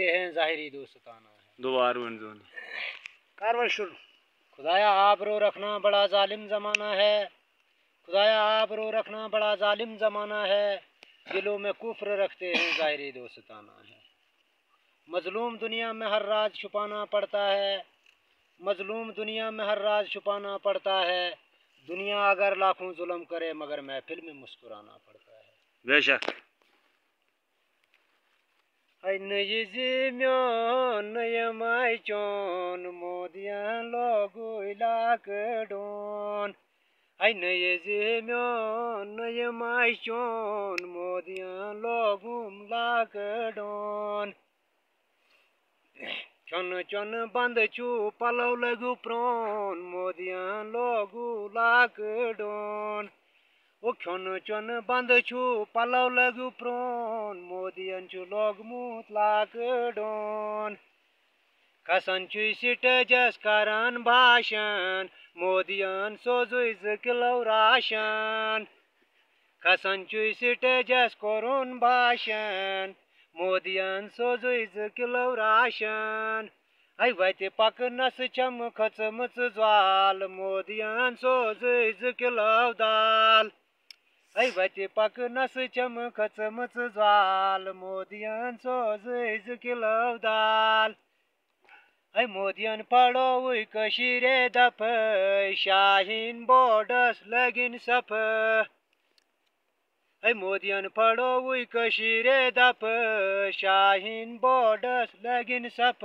रखते हैं जाहिरी दोस्ताना है। दोबारा वन कारवाई शुरू। खुदाया आबरो रखना बड़ा जालिम ज़माना है। खुदाया आबरो रखना बड़ा जालिम ज़माना है। दिलों में कुफ्र रखते हैं जाहिरी दोस्ताना है। मजलूम दुनिया में हर राज छुपाना पड़ता है। मजलूम दुनिया में हर राज छुपाना पड़ता है। दुनिया अगर लाखों जुल्म करे मगर महफिल में मुस्कुराना पड़ता है। बेशक। anh yi zi myo na mai chon mo dian lo gui la ke don Ai nay zi myo na mai chon mo dian lo gum la ke don chon chon band chu palo lagu pron mo dian lo gu la ke don وہ کھیون چون بند چھو پلو لگو پرون مودین چھو لوگمت لاکڈون کھسان چھ سٹیجس کران باشن مودی سوزو کلو راشن کھسان چھ سٹیجس کورن باشن مودین سوزو کلو راشن اے وتہ پکنس چم کھچم زال مودی سوز زٕ کلو دال ऐबाचे पाक नस चमक चमच ज्वाल मोदियन सोज इज दाल. ऐ मोदियन पाडो कशी रे दप शाहीन बोडस लगीन सप ऐ मोदियन पाडो कशी रे दप शाहीन बोडस लगीन सप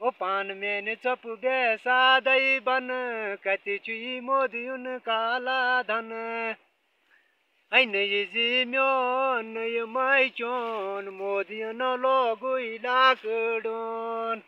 ओ पान में छप बैसा दई बन कति छुई मोदियुन काला धन है नई जी म्योन नई माई चोन मोदियुन लोगुई लाकडोन